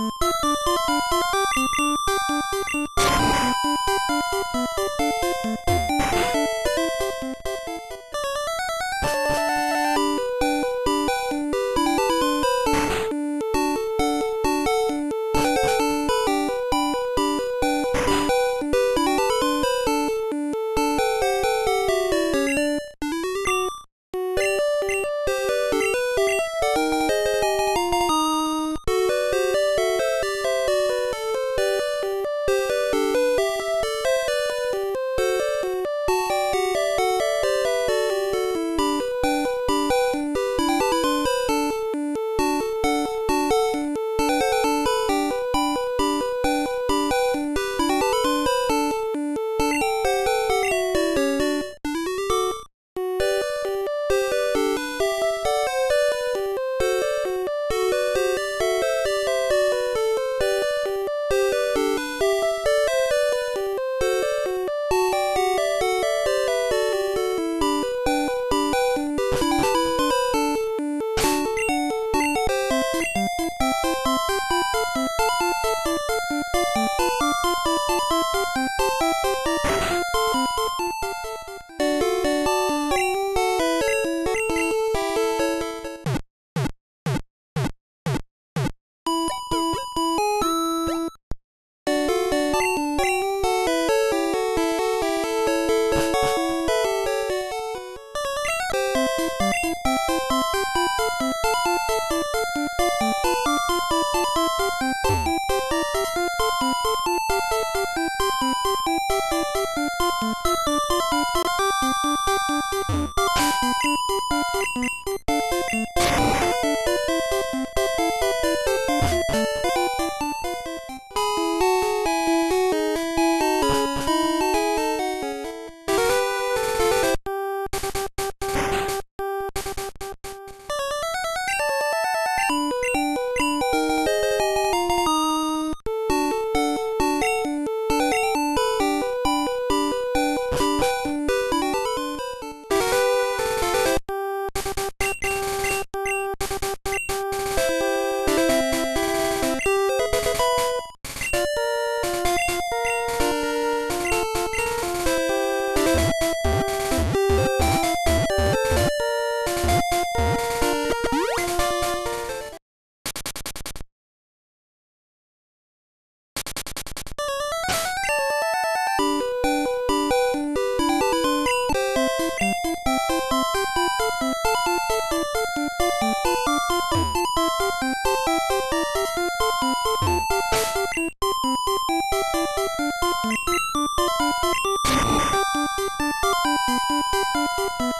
you Música